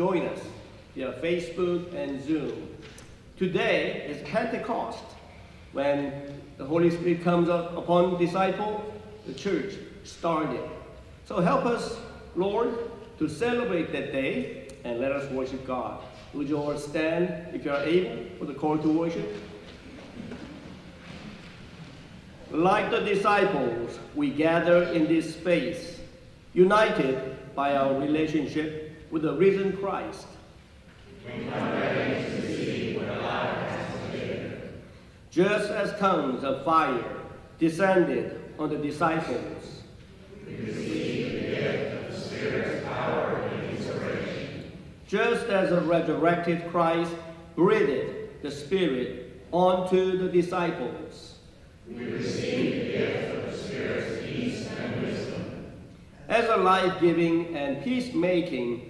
join us via Facebook and Zoom. Today is Pentecost, when the Holy Spirit comes up upon disciple, the church started. So help us, Lord, to celebrate that day and let us worship God. Would you all stand if you are able for the call to worship? Like the disciples, we gather in this space, united by our relationship with the risen Christ. Just as tongues of fire descended on the disciples, the just as the resurrected Christ breathed the Spirit onto the disciples. We receive the gift of the Spirit's peace and wisdom. As a life-giving and peacemaking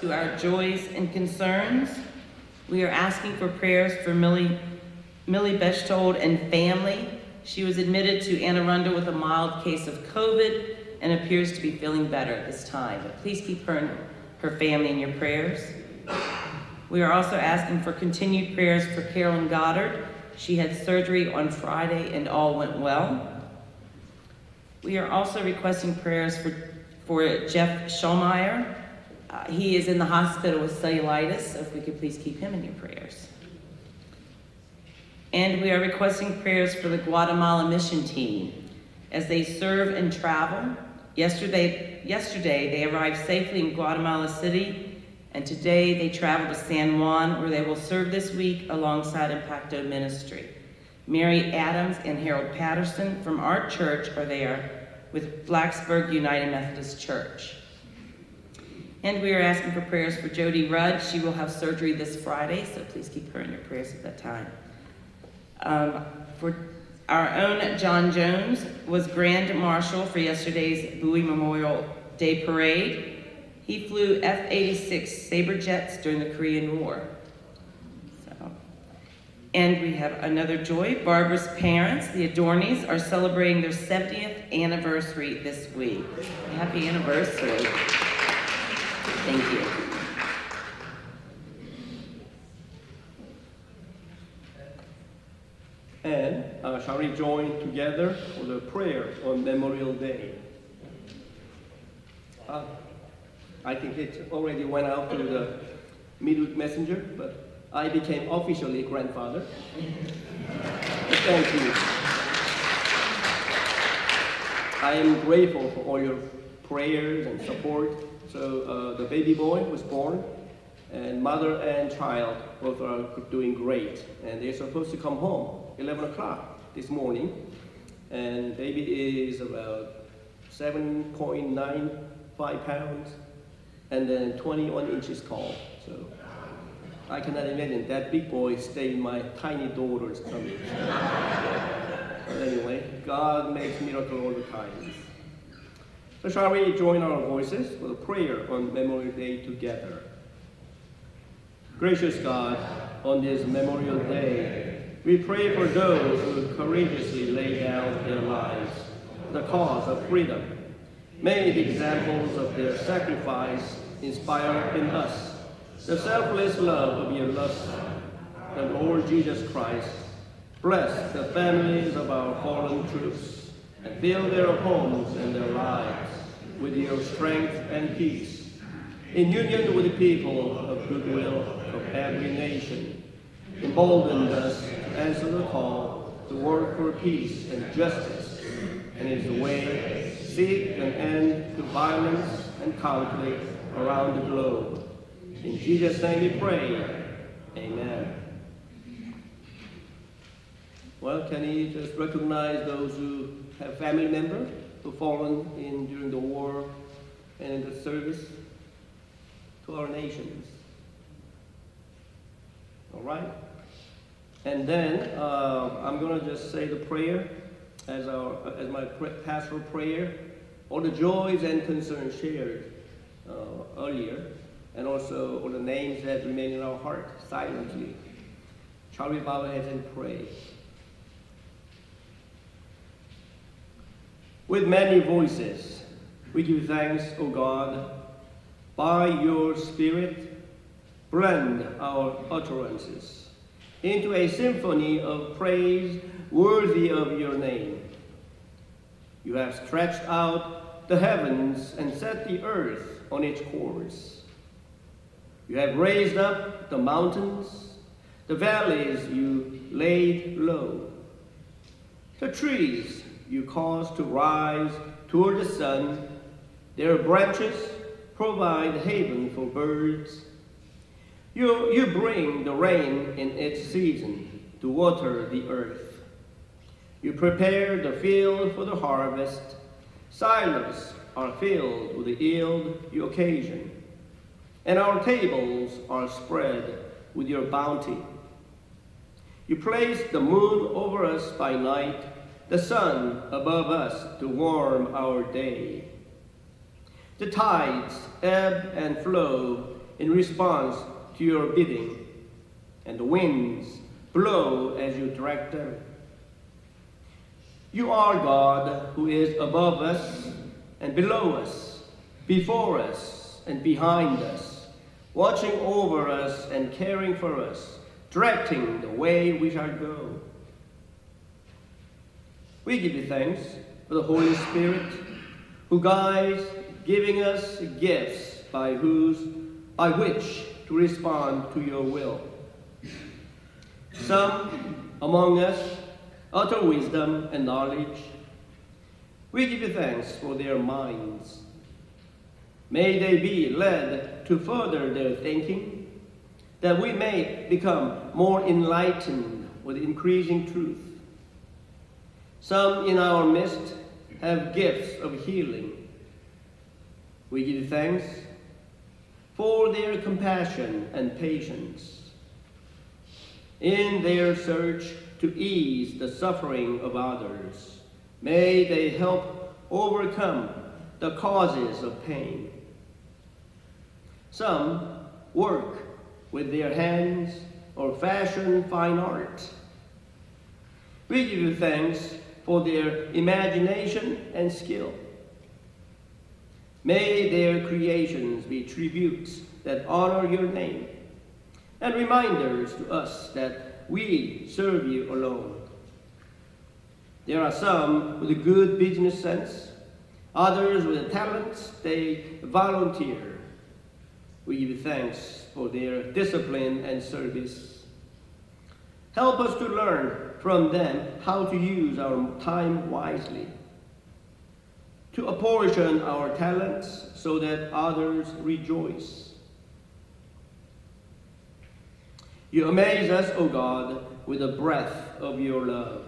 to our joys and concerns. We are asking for prayers for Millie, Millie Bechtold and family. She was admitted to Anne Arundel with a mild case of COVID and appears to be feeling better at this time. But please keep her and her family in your prayers. We are also asking for continued prayers for Carolyn Goddard, She had surgery on Friday and all went well. We are also requesting prayers for, for Jeff Schallmeyer. Uh, he is in the hospital with cellulitis, so if we could please keep him in your prayers. And we are requesting prayers for the Guatemala mission team as they serve and travel. Yesterday, yesterday they arrived safely in Guatemala City, and today they travel to San Juan, where they will serve this week alongside Impacto Ministry. Mary Adams and Harold Patterson from our church are there with Blacksburg United Methodist Church. And we are asking for prayers for Jody Rudd. She will have surgery this Friday, so please keep her in your prayers at that time. Um, for our own John Jones was Grand Marshal for yesterday's Bowie Memorial Day Parade. He flew F-86 Sabre jets during the Korean War. So, and we have another joy. Barbara's parents, the Adorneys, are celebrating their 70th anniversary this week. Happy anniversary. Thank you. And uh, shall we join together for the prayer on Memorial Day? Uh, I think it already went out through the Midwood Messenger, but I became officially grandfather. Thank you. I am grateful for all your prayers and support. So uh, the baby boy was born, and mother and child both are doing great. And they're supposed to come home 11 o'clock this morning, and baby is about 7.95 pounds, and then 21 inches tall. So I cannot imagine that big boy staying my tiny daughter's tummy. but anyway, God makes miracle all the time. So shall we join our voices for the prayer on Memorial Day together? Gracious God, on this Memorial Day, we pray for those who courageously lay down their lives, for the cause of freedom. May the examples of their sacrifice inspire in us the selfless love of your love, the Lord Jesus Christ. Bless the families of our fallen troops and fill their homes and their lives with your strength and peace. In union with the people of goodwill of every nation, embolden us to answer the call to work for peace and justice, and is the way seek an end to violence and conflict around the globe. In Jesus' name we pray. Amen. Well, can you just recognize those who have family members fallen in during the war and in the service to our nations? All right. And then uh, I'm going to just say the prayer as our as my pastoral prayer, all the joys and concerns shared uh, earlier, and also all the names that remain in our heart silently. Shall we bow our heads and pray? With many voices, we give thanks, O God, by your Spirit, blend our utterances into a symphony of praise worthy of your name. You have stretched out the heavens and set the earth on its course. You have raised up the mountains, the valleys you laid low. The trees you cause to rise toward the sun, their branches provide haven for birds. You, you bring the rain in its season to water the earth. You prepare the field for the harvest. Silos are filled with the yield you occasion, and our tables are spread with your bounty. You place the moon over us by night, the sun above us to warm our day. The tides ebb and flow in response to your bidding, and the winds blow as you direct them. You are God who is above us and below us, before us and behind us, watching over us and caring for us, directing the way we shall go. We give you thanks for the Holy Spirit who guides, giving us gifts by whose by which to respond to your will. Some among us utter wisdom and knowledge. We give you thanks for their minds. May they be led to further their thinking, that we may become more enlightened with increasing truth. Some in our midst have gifts of healing. We give thanks for their compassion and patience. In their search to ease the suffering of others, may they help overcome the causes of pain. Some work with their hands or fashion fine art. We give thanks for their imagination and skill. May their creations be tributes that honor your name and reminders to us that we serve you alone. There are some with a good business sense, others with talents they volunteer. We give thanks for their discipline and service. Help us to learn from them how to use our time wisely, to apportion our talents so that others rejoice. You amaze us, O God, with the breath of your love.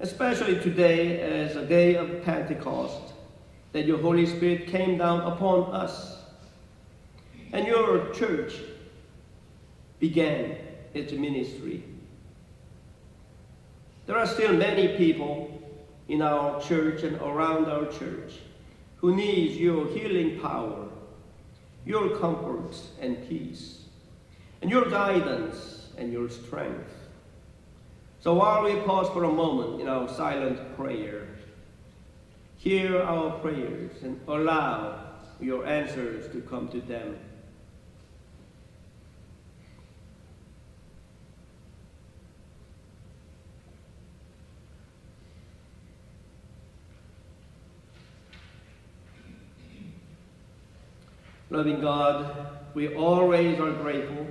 Especially today, as a day of Pentecost, that your Holy Spirit came down upon us, and your church began its ministry. There are still many people in our church and around our church who need your healing power, your comfort and peace, and your guidance and your strength. So while we pause for a moment in our silent prayer, hear our prayers and allow your answers to come to them. Loving God, we always are grateful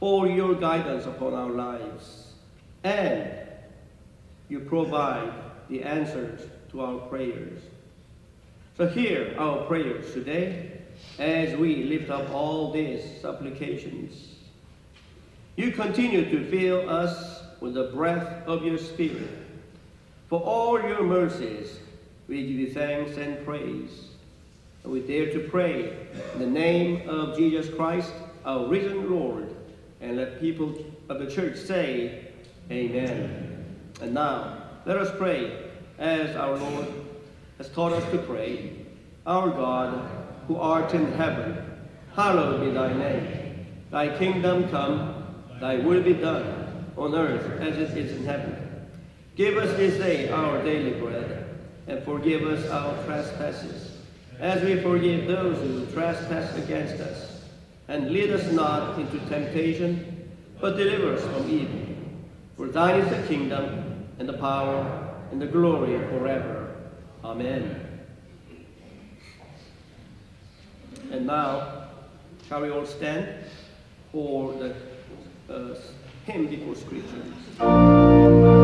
for your guidance upon our lives, and you provide the answers to our prayers. So hear our prayers today as we lift up all these supplications. You continue to fill us with the breath of your Spirit. For all your mercies, we give you thanks and praise. We dare to pray in the name of Jesus Christ, our risen Lord. And let people of the church say, Amen. And now, let us pray as our Lord has taught us to pray. Our God, who art in heaven, hallowed be thy name. Thy kingdom come, thy will be done, on earth as it is in heaven. Give us this day our daily bread, and forgive us our trespasses, as we forgive those who trespass against us. And lead us not into temptation, but deliver us from evil. For thine is the kingdom, and the power, and the glory forever. Amen. And now, shall we all stand for the uh, hymn before Scripture?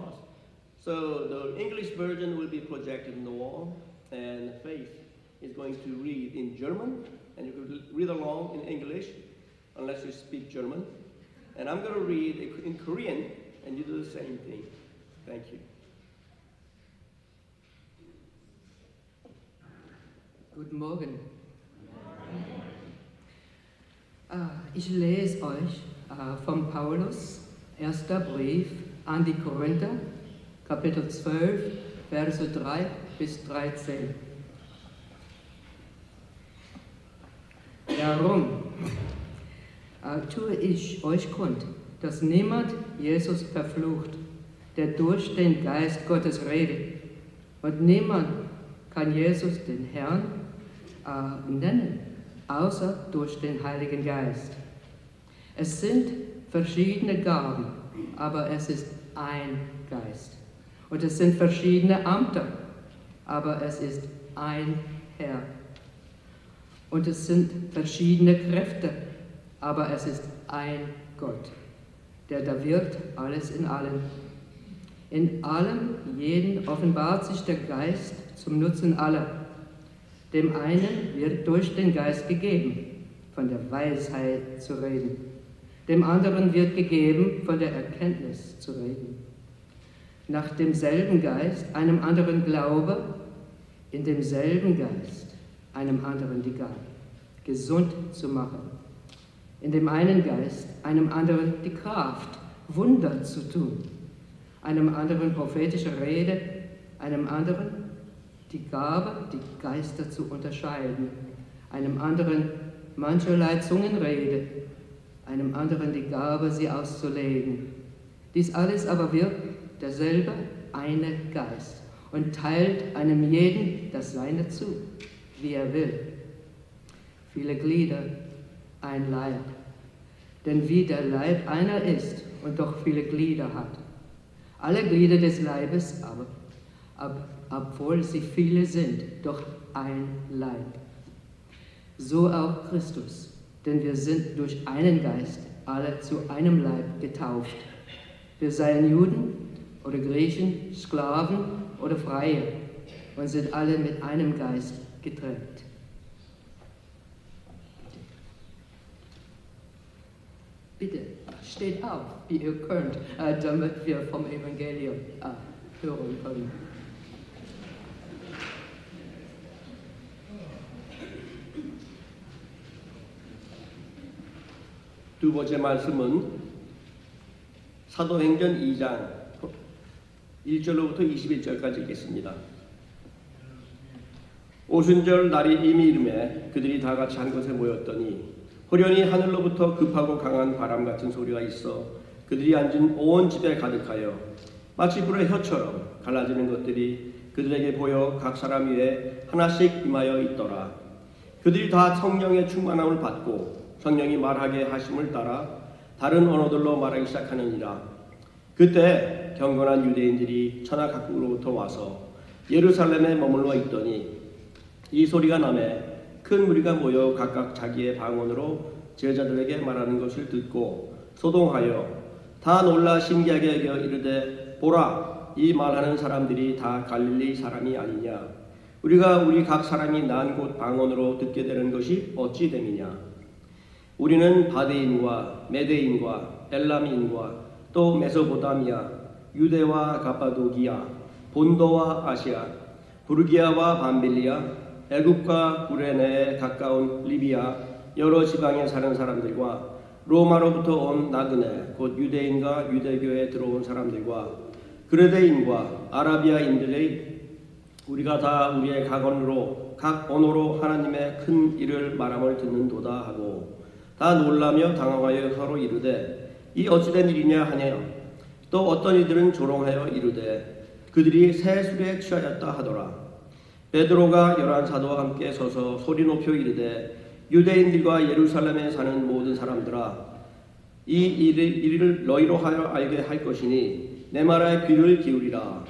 Pentecost. So the English version will be projected on the wall, and Faith is going to read in German, and you could read along in English, unless you speak German. And I'm going to read in Korean, and you do the same thing. Thank you. Guten Morgen. Ah, Ich lese euch ah, vom Paulus, erster Brief an die Korinther, Kapitel 12, Verse 3 bis 13. Darum äh, tue ich euch kund, dass niemand Jesus verflucht, der durch den Geist Gottes redet. Und niemand kann Jesus den Herrn äh, nennen, außer durch den Heiligen Geist. Es sind verschiedene Gaben, aber es ist ein Geist. Und es sind verschiedene Ämter, aber es ist ein Herr. Und es sind verschiedene Kräfte, aber es ist ein Gott, der da wirkt alles in allem. In allem jeden offenbart sich der Geist zum Nutzen aller. Dem einen wird durch den Geist gegeben, von der Weisheit zu reden. Dem anderen wird gegeben, von der Erkenntnis zu reden. Nach demselben Geist, einem anderen Glaube, in demselben Geist, einem anderen die Gabe, gesund zu machen. In dem einen Geist, einem anderen die Kraft, Wunder zu tun. Einem anderen prophetische Rede, einem anderen die Gabe, die Geister zu unterscheiden, einem anderen mancherlei Zungenrede, einem anderen die Gabe, sie auszulegen. Dies alles aber wirkt derselbe eine Geist und teilt einem jeden das Seine zu, wie er will. Viele Glieder, ein Leib. Denn wie der Leib einer ist und doch viele Glieder hat. Alle Glieder des Leibes aber, ab, obwohl sie viele sind, doch ein Leib. So auch Christus, denn wir sind durch einen Geist alle zu einem Leib getauft. Wir seien Juden oder Griechen, Sklaven oder Freie und sind alle mit einem Geist getrennt. Bitte steht auf, wie ihr könnt, äh, damit wir vom Evangelium äh, hören können. 두 번째 말씀은 사도행전 2장 1절로부터 21절까지 읽겠습니다. 오순절 날이 이미 이름에 그들이 다 같이 한 곳에 모였더니 호련히 하늘로부터 급하고 강한 바람 같은 소리가 있어 그들이 앉은 온 집에 가득하여 마치 불의 혀처럼 갈라지는 것들이 그들에게 보여 각 사람 위에 하나씩 임하여 있더라. 그들이 다 성령의 충만함을 받고 성령이 말하게 하심을 따라 다른 언어들로 말하기 시작하느니라. 그때 경건한 유대인들이 천하 각국으로부터 와서 예루살렘에 머물러 있더니 이 소리가 남에 큰 무리가 모여 각각 자기의 방언으로 제자들에게 말하는 것을 듣고 소동하여 다 놀라 신기하게 여겨 이르되 보라 이 말하는 사람들이 다 갈릴리 사람이 아니냐 우리가 우리 각 사람이 난 곳 방언으로 듣게 되는 것이 어찌 됨이냐 우리는 바데인과 메데인과 엘람인과 또 메소포타미아 유대와 가파도기아 본도와 아시아 부르기아와 밤빌리아 애굽과 구레네에 가까운 리비아 여러 지방에 사는 사람들과 로마로부터 온 나그네 곧 유대인과 유대교에 들어온 사람들과 그레데인과 아라비아인들의 우리가 다 우리의 각언으로 각 언어로 하나님의 큰 일을 말함을 듣는도다 하고 다 놀라며 당황하여 서로 이르되 이 어찌된 일이냐 하냐 또 어떤 이들은 조롱하여 이르되 그들이 새 술에 취하였다 하더라. 베드로가 열한 사도와 함께 서서 소리 높여 이르되 유대인들과 예루살렘에 사는 모든 사람들아 이 일을, 너희로 하여 알게 할 것이니 내 말에 귀를 기울이라.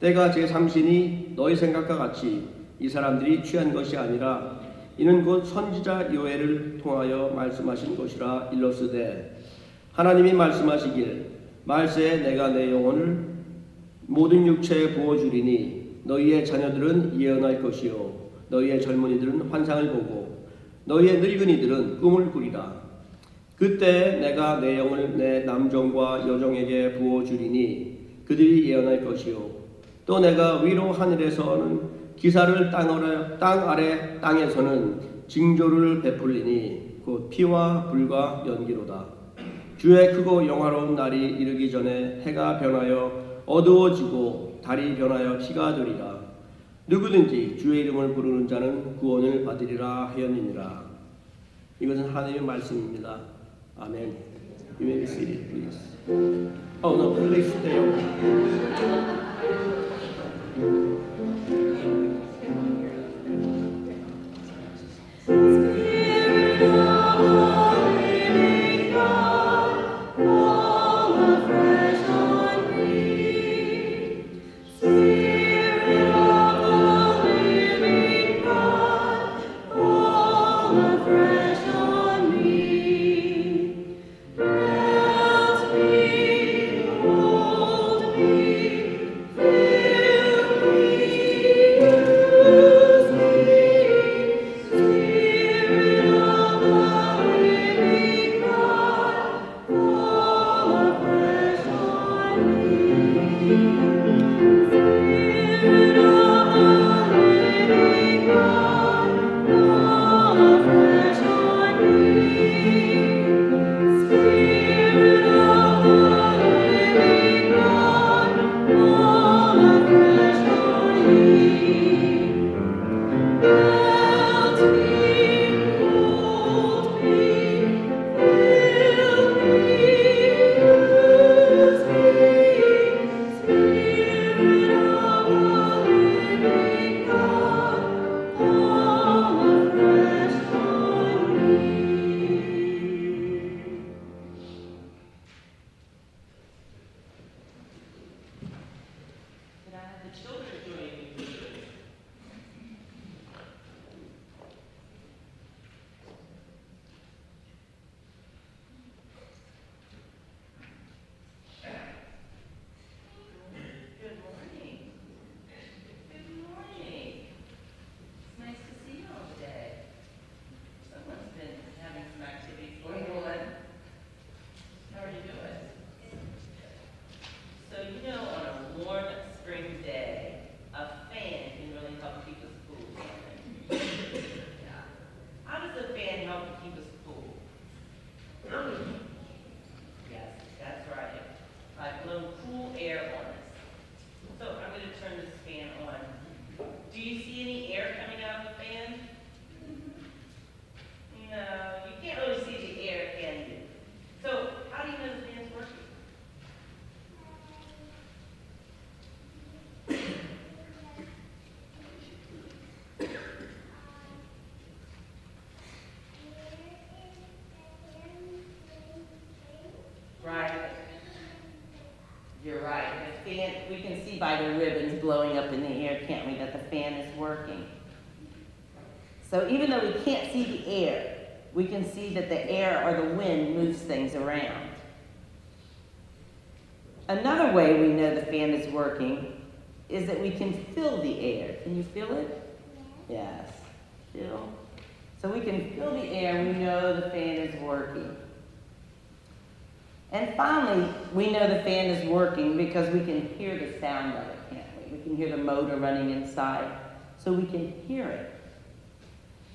때가 제3신이 너희 생각과 같이 이 사람들이 취한 것이 아니라 이는 곧 선지자 요엘을 통하여 말씀하신 것이라 일렀으되 하나님이 말씀하시길 말세에 내가 내 영혼을 모든 육체에 부어주리니 너희의 자녀들은 예언할 것이요 너희의 젊은이들은 환상을 보고 너희의 늙은이들은 꿈을 꾸리라. 그때 내가 내 영을 내 남종과 여종에게 부어주리니 그들이 예언할 것이요 또 내가 위로 하늘에서는 기사를 땅 아래, 땅 아래 땅에서는 징조를 베풀리니 곧 피와 불과 연기로다. 주의 크고 영화로운 날이 이르기 전에 해가 변하여 어두워지고 달이 변하여 피가 되리라. 누구든지 주의 이름을 부르는 자는 구원을 받으리라 하였느니라. 이것은 하나님의 말씀입니다. 아멘. You may be seated, please. Oh no, please stay. Spirit Could I have the children join me, please? Good morning. Good morning. It's nice to see you all today. Someone's been having some activities going on. How are you doing? So you know, on a warm spring day, a fan can really help keep us cool. can't it? Yeah. How does a fan help to keep us cool? Yes, that's right. By blowing cool air on us. So I'm going to turn this fan on. Do you see any air coming out of the fan? No, you can't really see the air, can you? So how do you know the fan's working? Right. You're right. The fan, we can see by the ribbons blowing up in the air, can't we, that the fan is working. So even though we can't see the air, we can see that the air or the wind moves things around. Another way we know the fan is working is that we can feel the air. Can you feel it? Yes. Feel. So we can feel the air, we know the fan is working. And finally, we know the fan is working because we can hear the sound of it, can't we? We can hear the motor running inside, so we can hear it.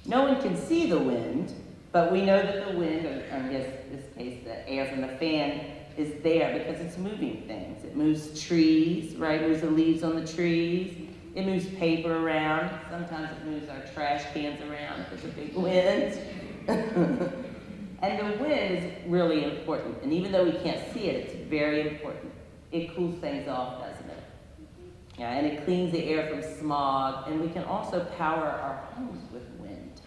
No one can see the wind, but we know that the wind, or or in this, case, the air from the fan, is there because it's moving things. It moves trees, right? It moves the leaves on the trees. It moves paper around. Sometimes it moves our trash cans around if it's a big wind. and the wind is really important. And even though we can't see it, it's very important. It cools things off, doesn't it? Yeah, and it cleans the air from smog. And we can also power our homes with wind.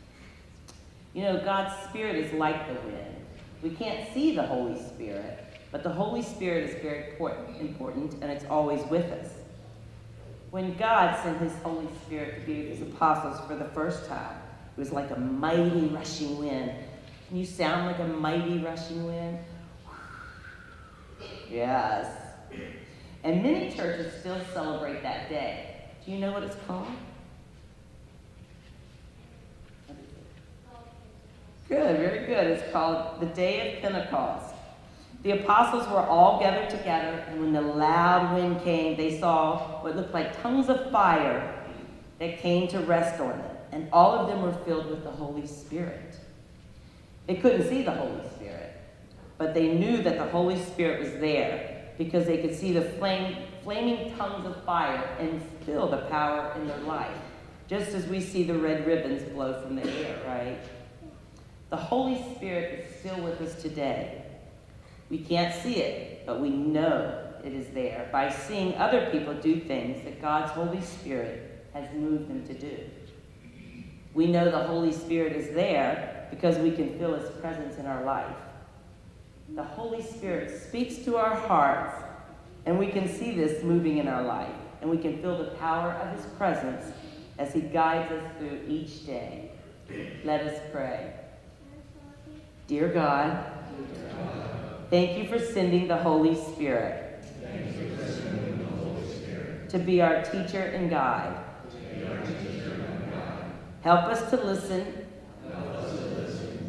You know, God's Spirit is like the wind. We can't see the Holy Spirit, but the Holy Spirit is very important, and it's always with us. When God sent his Holy Spirit to be with his apostles for the first time, It was like a mighty rushing wind. You sound like a mighty rushing wind? Yes. And many churches still celebrate that day. Do you know what it's called? Good, very good. It's called the Day of Pentecost. The apostles were all gathered together, and when the loud wind came, they saw what looked like tongues of fire that came to rest on them, And all of them were filled with the Holy Spirit. They couldn't see the Holy Spirit, but they knew that the Holy Spirit was there because they could see the flame, flaming tongues of fire and feel the power in their life, just as we see the red ribbons blow from the air, right? The Holy Spirit is still with us today. We can't see it, but we know it is there by seeing other people do things that God's Holy Spirit has moved them to do. We know the Holy Spirit is there because we can feel His presence in our life. The Holy Spirit speaks to our hearts, and we can see this moving in our life, and we can feel the power of His presence as He guides us through each day. Let us pray. Dear God, thank you for sending the Holy Spirit to be our teacher and guide. Help us to listen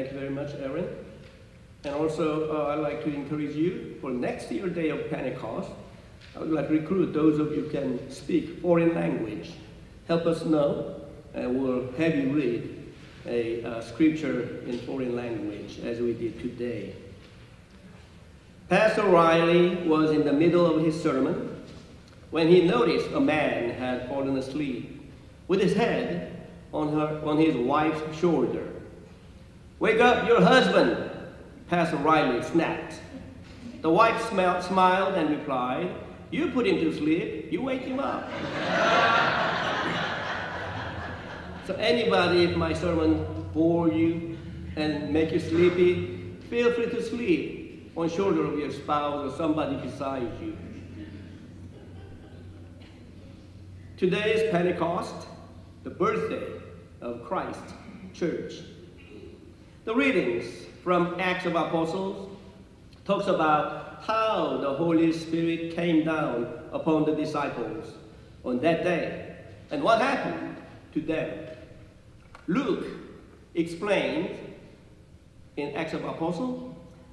Thank you very much, Aaron. And also, uh, I'd like to encourage you for next year, day of Pentecost. I would like to recruit those of you who can speak foreign language. Help us know, and we'll have you read a uh, scripture in foreign language as we did today. Pastor Riley was in the middle of his sermon when he noticed a man had fallen asleep with his head on, her, on his wife's shoulder. Wake up your husband, Pastor Riley snapped. The wife smiled, smiled and replied, You put him to sleep, you wake him up. so, anybody, if my sermon bore you and make you sleepy, feel free to sleep on shoulder of your spouse or somebody beside you. Today is Pentecost, the birthday of Christ Church. The readings from Acts of Apostles talks about how the Holy Spirit came down upon the disciples on that day And what happened to them? Luke explained in Acts of Apostles,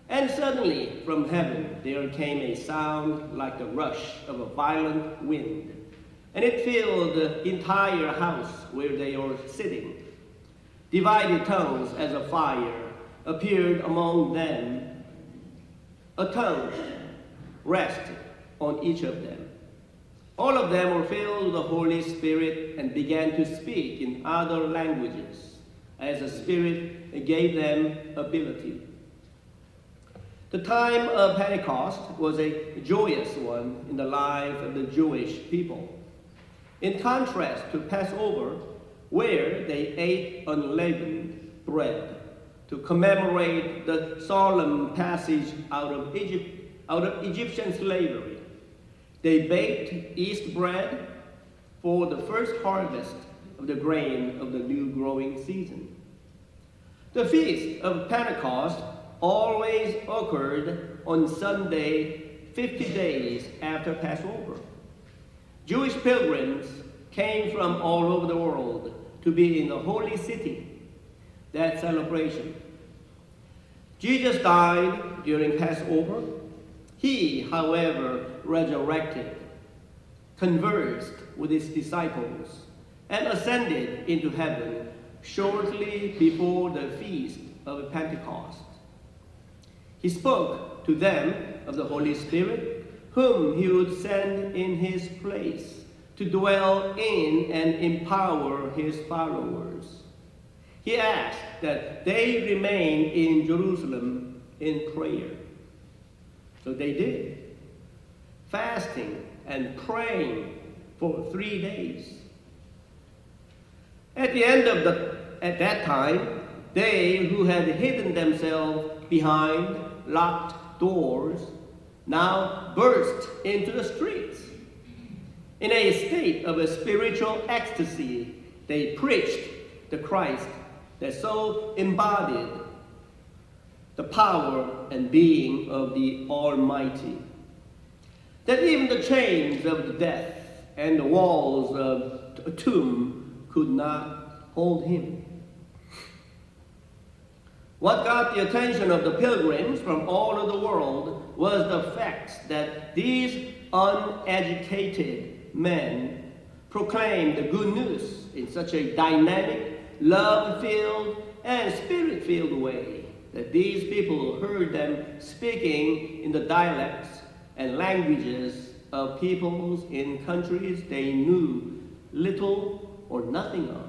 and suddenly from heaven there came a sound like the rush of a violent wind, and it filled the entire house where they were sitting. Divided tongues as a fire appeared among them. A tongue rested on each of them. All of them were filled with the Holy Spirit and began to speak in other languages as the Spirit gave them ability. The time of Pentecost was a joyous one in the life of the Jewish people. In contrast to Passover, where they ate unleavened bread to commemorate the solemn passage out of Egypt, out of Egyptian slavery. They baked yeast bread for the first harvest of the grain of the new growing season. The feast of Pentecost always occurred on Sunday, 50 days after Passover. Jewish pilgrims came from all over the world to be in the holy city, that celebration. Jesus died during Passover. He, however, resurrected, conversed with his disciples, and ascended into heaven shortly before the feast of Pentecost. He spoke to them of the Holy Spirit, whom he would send in his place to dwell in and empower his followers. He asked that they remain in Jerusalem in prayer. So they did, fasting and praying for three days. At the end of the, at that time, they who had hidden themselves behind locked doors now burst into the streets. In a state of a spiritual ecstasy, they preached the Christ that so embodied the power and being of the Almighty. That even the chains of death and the walls of a tomb could not hold him. What got the attention of the pilgrims from all of the world was the fact that these uneducated men proclaimed the good news in such a dynamic, love filled, and spirit filled way that these people heard them speaking in the dialects and languages of peoples in countries they knew little or nothing of.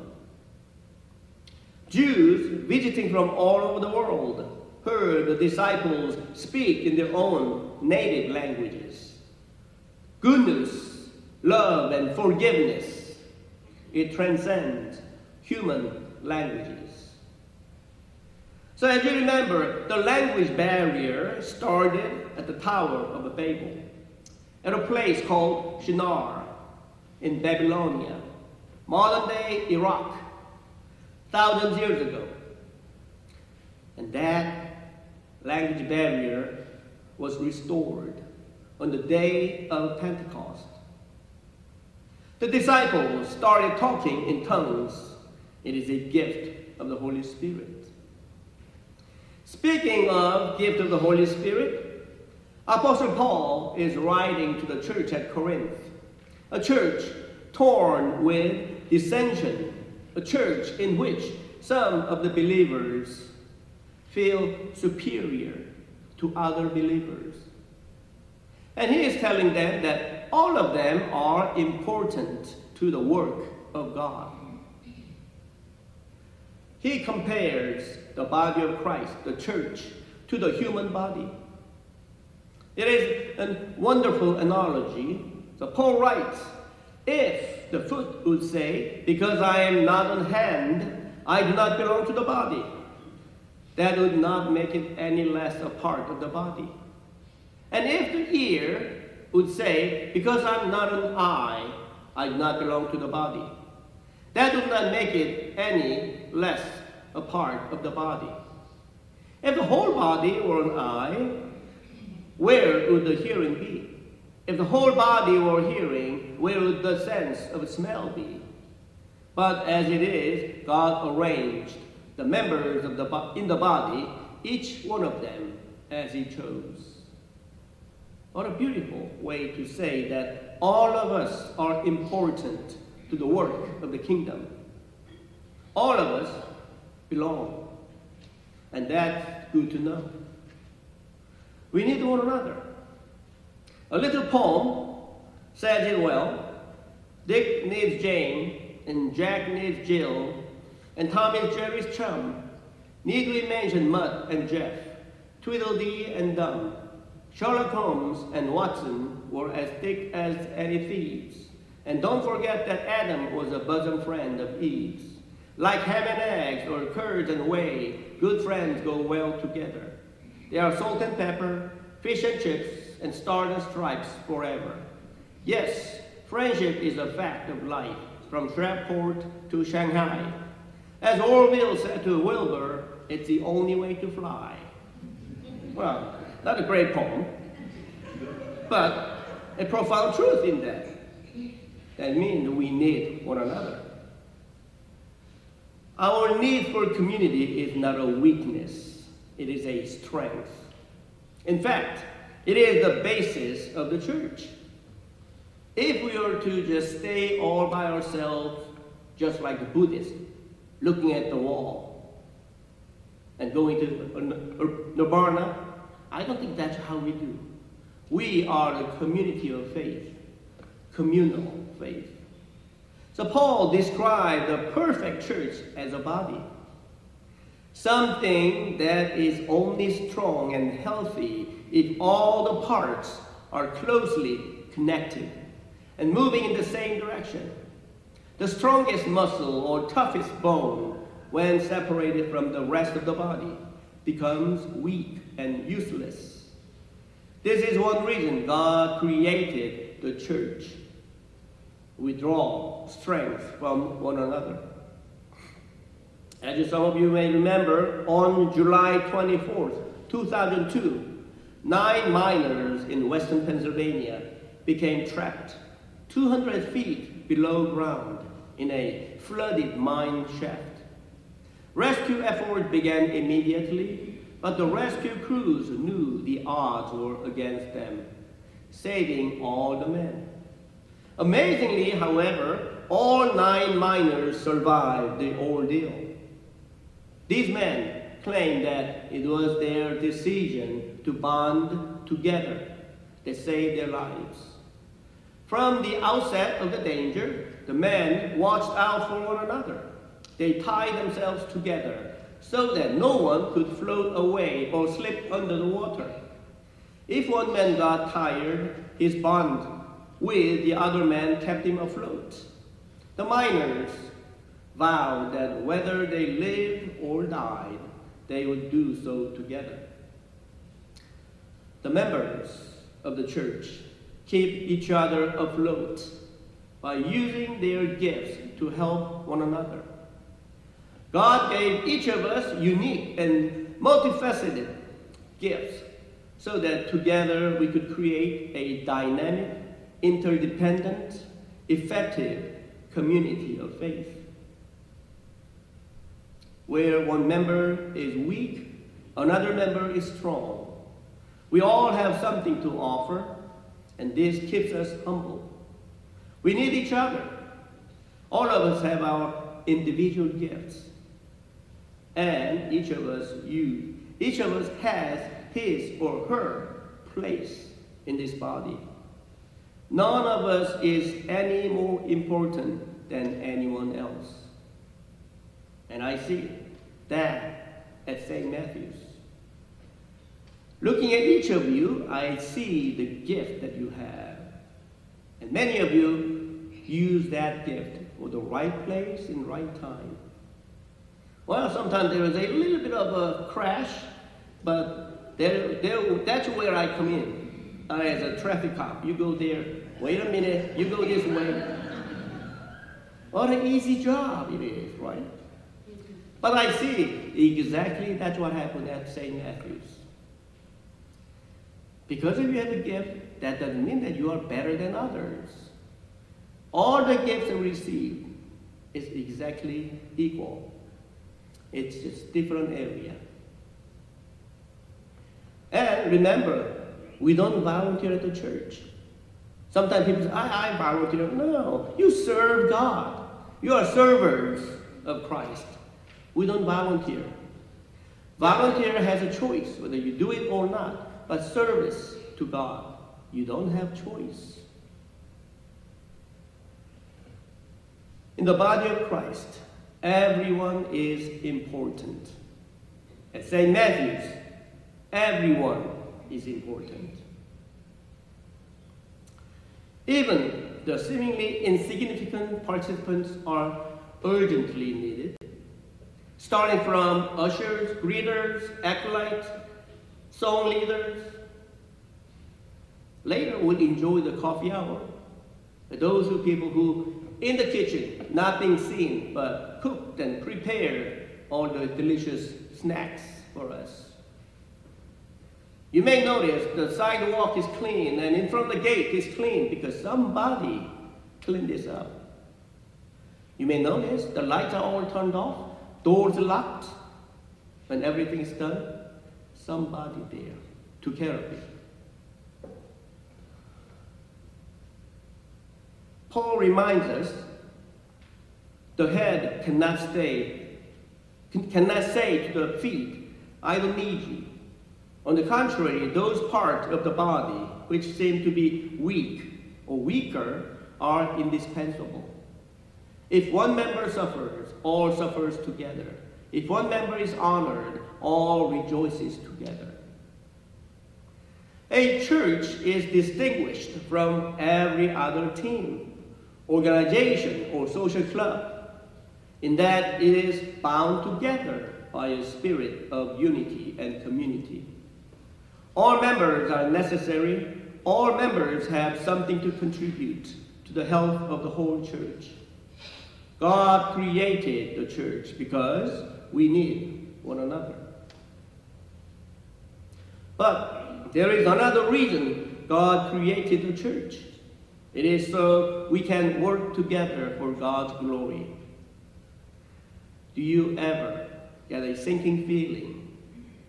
Jews visiting from all over the world heard the disciples speak in their own native languages. Goodness, love, and forgiveness, it transcends human languages. So as you remember, the language barrier started at the Tower of Babel, at a place called Shinar in Babylonia, modern day Iraq, thousands of years ago. And that language barrier was restored on the day of Pentecost. The disciples started talking in tongues. It is a gift of the Holy Spirit. Speaking of gift of the Holy Spirit, Apostle Paul is writing to the church at Corinth, a church torn with dissension, a church in which some of the believers feel superior to other believers. And he is telling them that all of them are important to the work of God. He compares the body of Christ, the church, to the human body. It is a wonderful analogy. So Paul writes, if the foot would say, because I am not an hand, I do not belong to the body, that would not make it any less a part of the body. And if the ear would say, because I'm not an eye, I do not belong to the body, that would not make it any less a part of the body. If the whole body were an eye, where would the hearing be? If the whole body were hearing, where would the sense of smell be? But as it is, God arranged the members of the in the body, each one of them as He chose. What a beautiful way to say that all of us are important to the work of the kingdom. All of us belong. And that's good to know. We need one another. A little poem says it well. Dick needs Jane, and Jack needs Jill, and Tom is Jerry's chum. Need we mention Mutt and Jeff, Tweedledee and Dum? Sherlock Holmes and Watson were as thick as any thieves. And don't forget that Adam was a bosom friend of Eve's. Like ham and eggs or curds and whey, good friends go well together. They are salt and pepper, fish and chips, and stars and stripes forever. Yes, friendship is a fact of life, from Shreveport to Shanghai. As Orville said to Wilbur, it's the only way to fly. Well, not a great poem, but a profound truth in that. That means we need one another. Our need for community is not a weakness, it is a strength. In fact, it is the basis of the church. If we are to just stay all by ourselves, just like the Buddhists, looking at the wall and going to nirvana, I don't think that's how we do. We are a community of faith, communal faith. So Paul described the perfect church as a body. Something that is only strong and healthy if all the parts are closely connected and moving in the same direction. The strongest muscle or toughest bone, when separated from the rest of the body, becomes weak and useless. This is one reason God created the church. We draw strength from one another. As some of you may remember, on July 24th, 2002, nine miners in western Pennsylvania became trapped 200 feet below ground in a flooded mine shaft. Rescue efforts began immediately, but the rescue crews knew the odds were against them, saving all the men. Amazingly, however, all nine miners survived the ordeal. These men claimed that it was their decision to bond together that saved their lives. From the outset of the danger, the men watched out for one another. They tied themselves together so that no one could float away or slip under the water. If one man got tired, his bond with the other man kept him afloat. The miners vowed that whether they lived or died, they would do so together. The members of the church keep each other afloat by using their gifts to help one another. God gave each of us unique and multifaceted gifts so that together we could create a dynamic, interdependent, effective community of faith. Where one member is weak, another member is strong. We all have something to offer, and this keeps us humble. We need each other. All of us have our individual gifts. And each of us you each of us has his or her place in this body. None of us is any more important than anyone else. And I see that at St. Matthew's. Looking at each of you, I see the gift that you have. And many of you use that gift for the right place in right time. Well, sometimes there is a little bit of a crash, but there, there, that's where I come in uh, as a traffic cop. You go there, wait a minute, you go this way. What an easy job it is, right? But I see exactly that's what happened at St. Matthew's. Because if you have a gift, that doesn't mean that you are better than others. All the gifts we receive is exactly equal. It's just different area. And remember, we don't volunteer at the church. Sometimes people say, I, I volunteer. No, you serve God. You are servers of Christ. We don't volunteer. Volunteer has a choice whether you do it or not, but service to God, you don't have choice. In the body of Christ, everyone is important. At St. Matthew's, everyone is important. Even the seemingly insignificant participants are urgently needed, starting from ushers, greeters, acolytes, song leaders. Later, we'll enjoy the coffee hour. Those who people who in the kitchen, not being seen, but and prepared all the delicious snacks for us. You may notice the sidewalk is clean and in front of the gate is clean because somebody cleaned this up. You may notice the lights are all turned off, doors locked. When everything is done, somebody there took care of it. Paul reminds us the head cannot stay, cannot say to the feet, I don't need you. On the contrary, those parts of the body which seem to be weak or weaker are indispensable. If one member suffers, all suffers together. If one member is honored, all rejoices together. A church is distinguished from every other team, organization, or social club in that it is bound together by a spirit of unity and community. All members are necessary. All members have something to contribute to the health of the whole church. God created the church because we need one another. But there is another reason God created the church. It is so we can work together for God's glory. Do you ever get a sinking feeling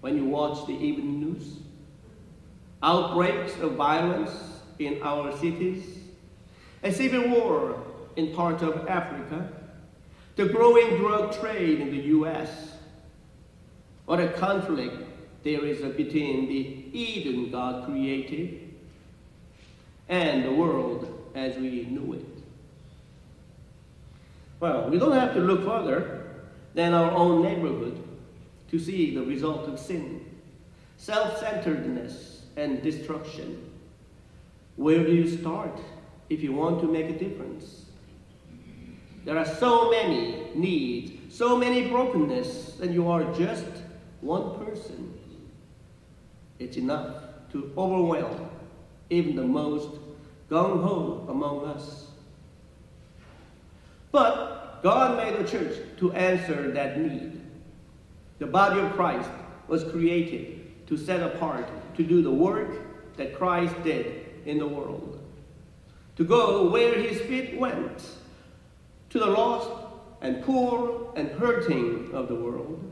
when you watch the evening news? Outbreaks of violence in our cities, a civil war in parts of Africa, the growing drug trade in the US. What a conflict there is between the Eden God created and the world as we knew it. Well, we don't have to look further than our own neighborhood to see the result of sin self centeredness and destruction. Where do you start if you want to make a difference? There are so many needs, so many brokenness, and you are just one person. It's enough to overwhelm even the most gung ho among us. But God made a church to answer that need. The body of Christ was created to set apart to do the work that Christ did in the world. To go where his feet went, to the lost and poor and hurting of the world.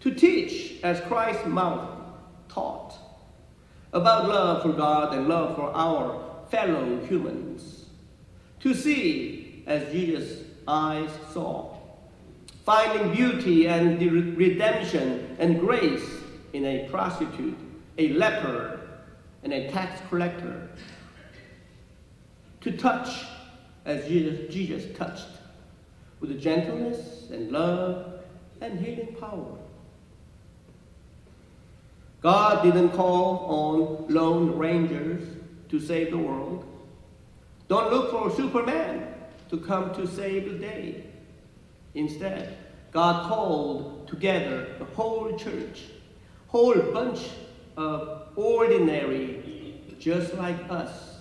To teach as Christ's mouth taught about love for God and love for our fellow humans. To see as Jesus' eyes saw, finding beauty and the redemption and grace in a prostitute, a leper, and a tax collector. To touch as Jesus, Jesus touched with gentleness and love and healing power. God didn't call on lone rangers to save the world. Don't look for Superman to come to save the day. Instead, God called together the whole church, whole bunch of ordinary, just like us,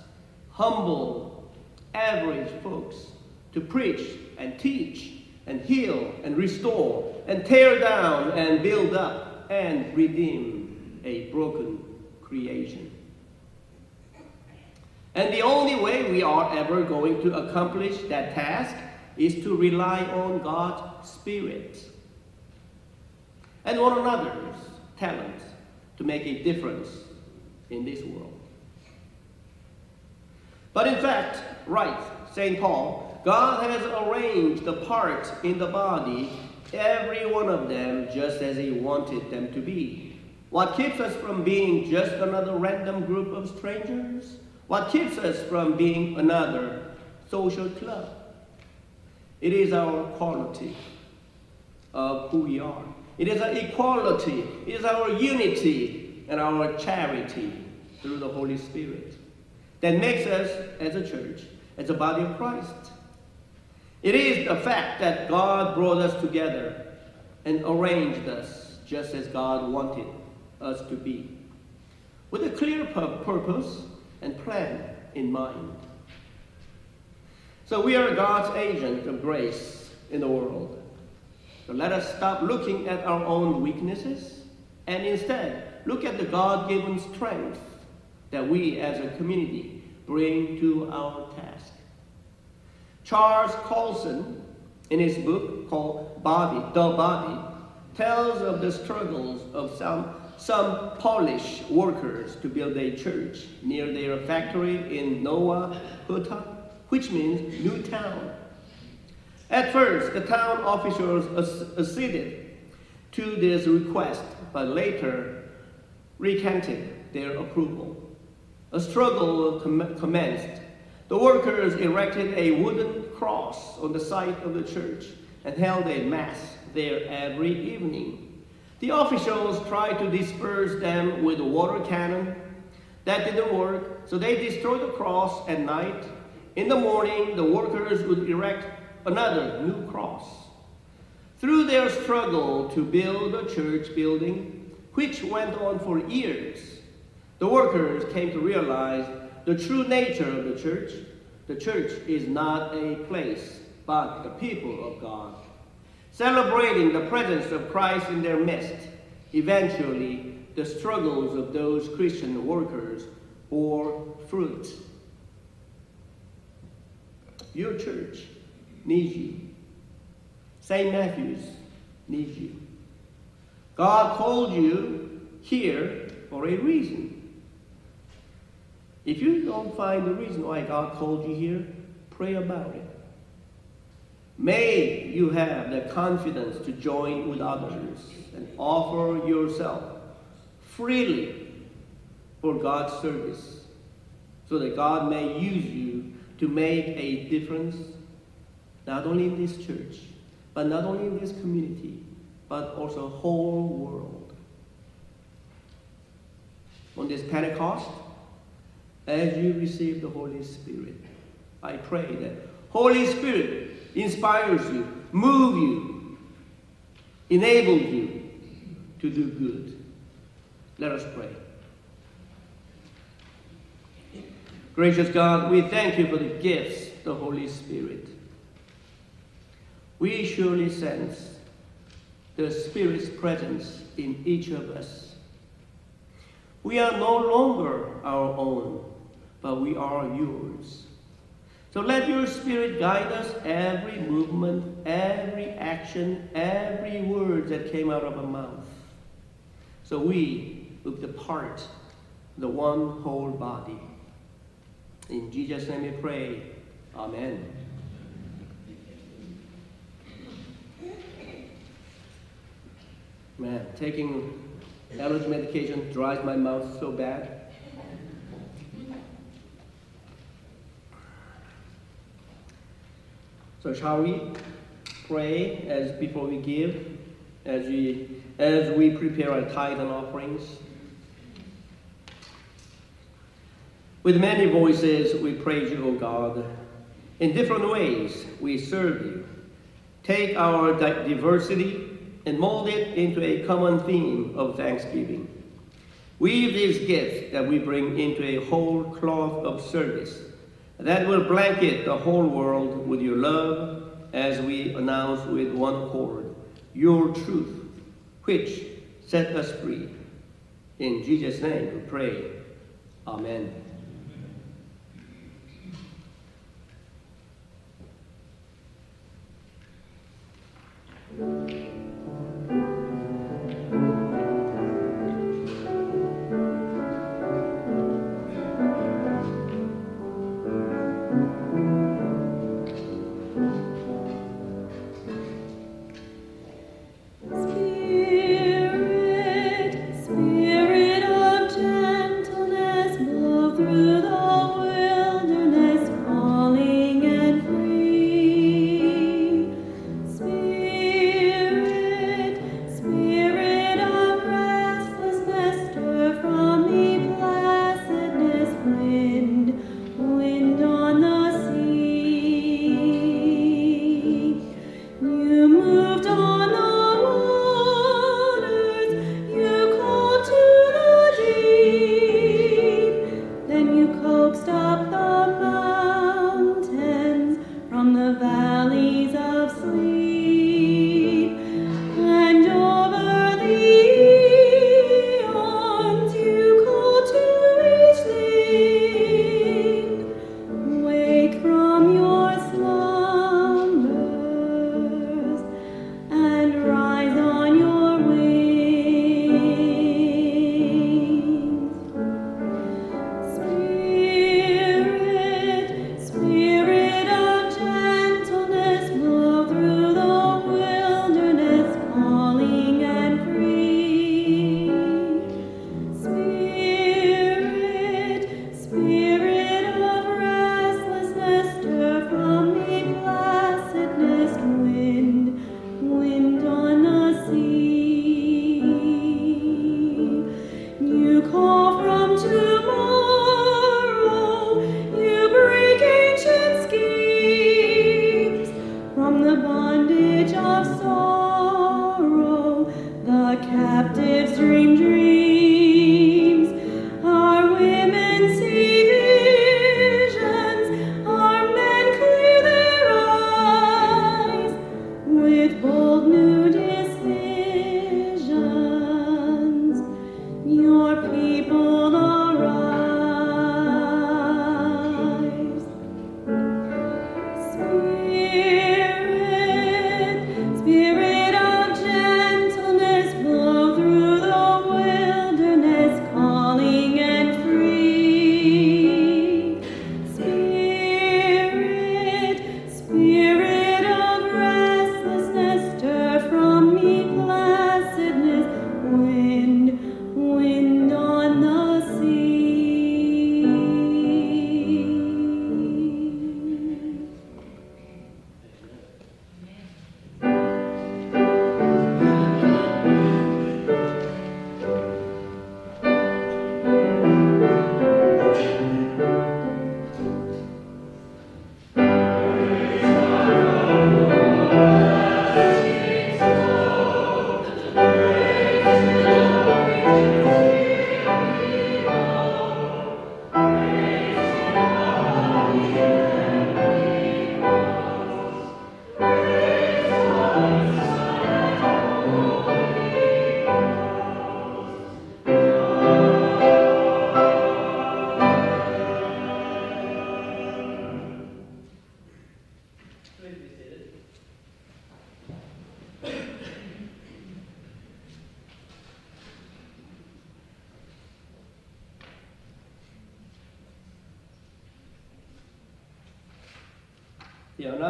humble, average folks to preach and teach and heal and restore and tear down and build up and redeem a broken creation. And the only way we are ever going to accomplish that task is to rely on God's Spirit and one another's talents to make a difference in this world. But in fact, right, St. Paul, God has arranged the parts in the body, every one of them just as He wanted them to be. What keeps us from being just another random group of strangers? What keeps us from being another social club? It is our quality of who we are. It is our equality. It is our unity and our charity through the Holy Spirit that makes us, as a church, as a body of Christ. It is the fact that God brought us together and arranged us just as God wanted us to be, with a clear purpose and plan in mind. So we are God's agent of grace in the world. So let us stop looking at our own weaknesses and instead look at the God given strength that we as a community bring to our task. Charles Colson, in his book called Body, The Body, tells of the struggles of some, some Polish workers to build a church near their factory in Nowa Huta, which means new town. At first, the town officials acceded to this request, but later recanted their approval. A struggle com- commenced. The workers erected a wooden cross on the site of the church and held a mass there every evening. The officials tried to disperse them with a water cannon. That didn't work, so they destroyed the cross at night. In the morning, the workers would erect another new cross. Through their struggle to build a church building, which went on for years, the workers came to realize the true nature of the church. The church is not a place, but the people of God. Celebrating the presence of Christ in their midst, eventually the struggles of those Christian workers bore fruit. Your church needs you. St. Matthew's needs you. God called you here for a reason. If you don't find the reason why God called you here, pray about it. May you have the confidence to join with others and offer yourself freely for God's service so that God may use you to make a difference not only in this church, but not only in this community, but also whole world. On this Pentecost, as you receive the Holy Spirit. I pray that Holy Spirit inspires you, move you, enables you to do good. Let us pray. Gracious God, we thank you for the gifts, the Holy Spirit. We surely sense the Spirit's presence in each of us. We are no longer our own but we are yours. So let your spirit guide us every movement, every action, every word that came out of our mouth. So we will depart the one whole body. In Jesus' name we pray. Amen. Man, taking allergy medication dries my mouth so bad. So shall we pray as before we give, as we as we prepare our tithe and offerings? With many voices we praise you, O God. In different ways we serve you. Take our diversity and mold it into a common theme of thanksgiving. Weave these gifts that we bring into a whole cloth of service that will blanket the whole world with your love as we announce with one chord your truth, which set us free. In Jesus' name we pray. Amen.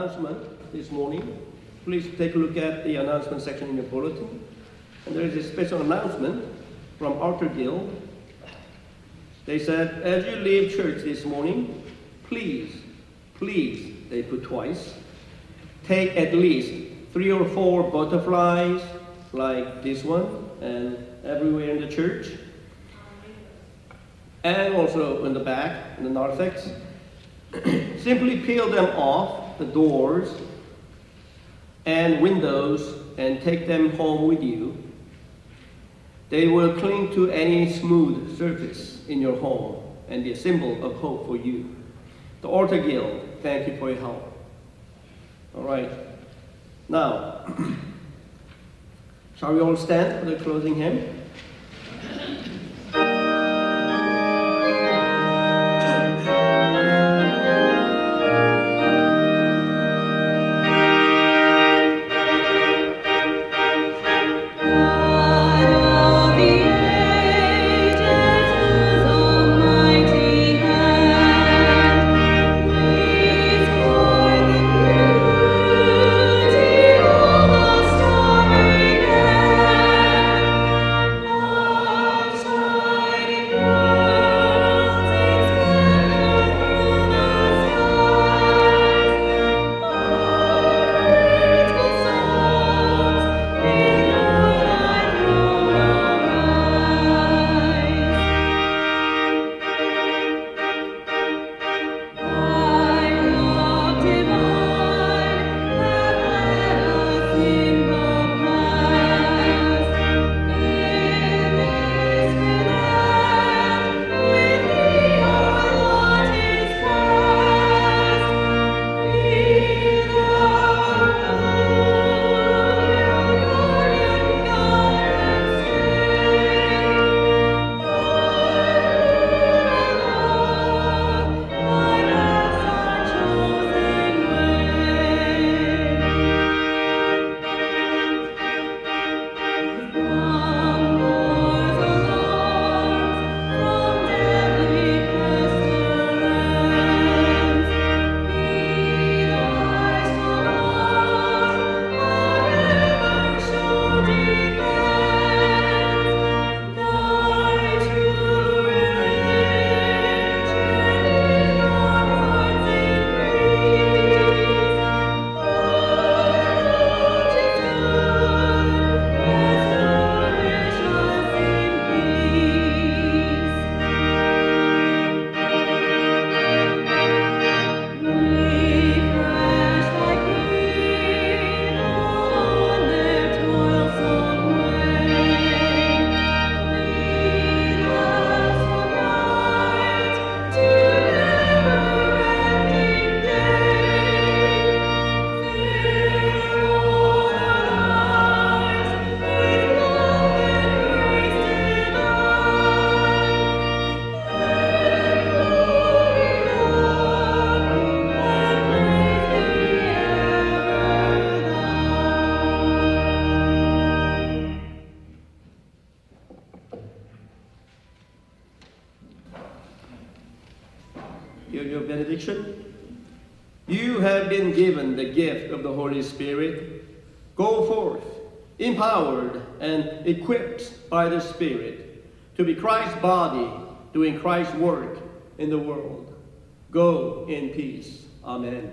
Announcement this morning, please take a look at the announcement section in your bulletin. And there is a special announcement from Altar Guild. They said, as you leave church this morning, please, please, they put twice, take at least three or four butterflies like this one and everywhere in the church. And also in the back, in the narthex. Simply peel them off the doors and windows and take them home with you. They will cling to any smooth surface in your home and be a symbol of hope for you. The Altar Guild, thank you for your help. All right. Now, shall we all stand for the closing hymn? Spirit, go forth, empowered and equipped by the Spirit, to be Christ's body, doing Christ's work in the world. Go in peace. Amen.